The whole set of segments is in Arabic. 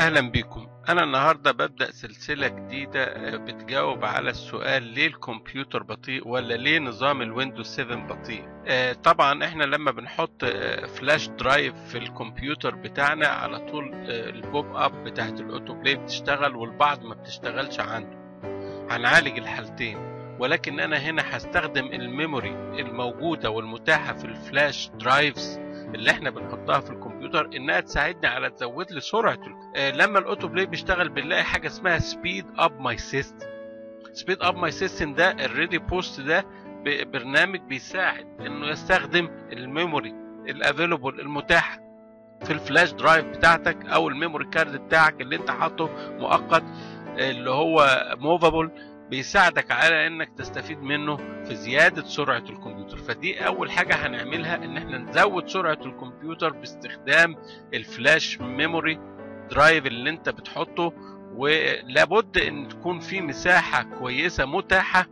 أهلا بيكم أنا النهارده ببدأ سلسلة جديدة آه، بتجاوب على السؤال ليه الكمبيوتر بطيء ولا ليه نظام ال Windows 7 بطيء؟ آه، طبعا إحنا لما بنحط آه، flash drive في الكمبيوتر بتاعنا على طول آه، ال pop up بتاعت ال auto play بتشتغل والبعض ما بتشتغلش عنده. هنعالج الحالتين. ولكن أنا هنا هستخدم ال memory الموجودة والمتاحة في ال flash drives اللي إحنا بنحطها في الكمبيوتر انها تساعدني على تزود لي سرعة آه، لما ال auto play بيشتغل بنلاقي حاجة اسمها speed up my system speed up my system ده ال ReadyBoost ده برنامج بيساعد انه يستخدم ال memory ال available المتاحه في ال flash drive بتاعتك أو ال memory card بتاعك اللي انت حاطه مؤقت اللي هو موفابل بيساعدك على انك تستفيد منه في زيادة سرعة الكمبيوتر. فدي أول حاجة هنعملها إن إحنا نزود سرعة الكمبيوتر باستخدام ال flash memory drive اللي أنت بتحطه ولابد إن تكون في مساحة كويسة متاحة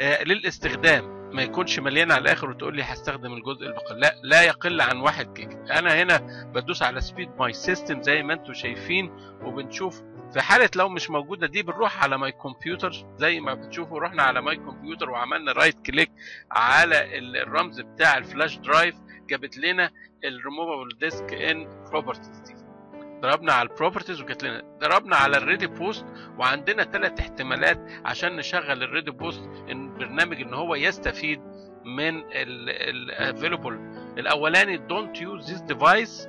آه، للاستخدام. ما يكونش مليان على الآخر وتقول لي هستخدم الجزء الباقي لا لا يقل عن واحد جيجا. أنا هنا بدوس على speed my system زي ما أنتم شايفين وبنشوف في حالة لو مش موجودة دي بنروح على my computer زي ما بتشوفوا. رحنا على my computer وعملنا right click على ال- الرمز بتاع ال flash drive جابت لنا الريموفبل ديسك ان بروبرتيز دي. ضربنا على ال properties وجات لنا. ضربنا على ال ReadyBoost وعندنا ثلاث احتمالات عشان نشغل ال ReadyBoost إن برنامج إن هو يستفيد من ال available الأولاني don't use this device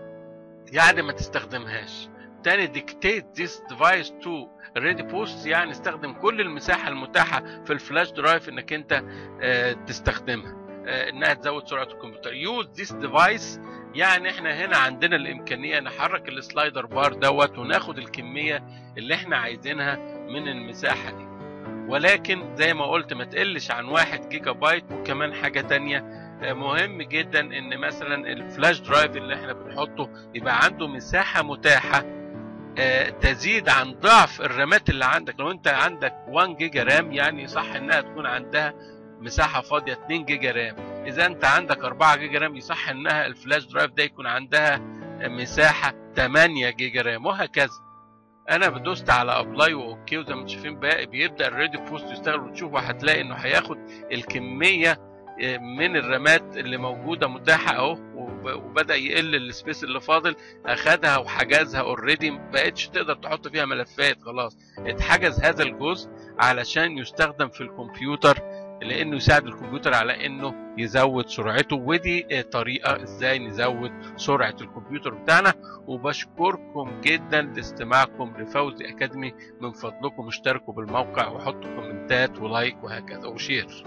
يعني ما تستخدمهاش. تاني dedicate this device to ReadyBoost يعني استخدم كل المساحة المتاحة في ال flash drive إنك أنت آه، تستخدمها. آه، إنها تزود سرعة الكمبيوتر. use this device يعني إحنا هنا عندنا الإمكانية نحرك ال slider bar دوت وناخد الكمية اللي إحنا عايزينها من المساحة دي. ولكن زي ما قلت ما تقلش عن واحد جيجا بايت وكمان حاجة تانية. آه، مهم جدا إن مثلا ال flash drive اللي إحنا بنحطه يبقى عنده مساحة متاحة آه، تزيد عن ضعف الرامات اللي عندك. لو أنت عندك 1 جيجا RAM يعني صح إنها تكون عندها مساحة فاضية 2 جيجا RAM. إذا أنت عندك 4 جيجا RAM يصح إنها ال flash drive ده يكون عندها مساحة 8 جيجا RAM وهكذا. أنا بدوس على apply و OK وزي ما أنتم شايفين بقى بيبدأ ال ReadyBoost يشتغل وتشوفوا هتلاقي إنه هياخد الكمية آه، من الرامات اللي موجودة متاحة أهو وب- وبدأ يقل ال space اللي فاضل أخدها وحجزها already مبقتش تقدر تحط فيها ملفات خلاص. اتحجز هذا الجزء علشان يستخدم في الكمبيوتر لأنه يساعد الكمبيوتر على إنه يزود سرعته ودي طريقة إزاي نزود سرعة الكمبيوتر بتاعنا. وبشكركم جدا لاستماعكم لفوزي أكاديمي من فضلكم اشتركوا بالموقع وحطوا كومنتات و like وهكذا و share.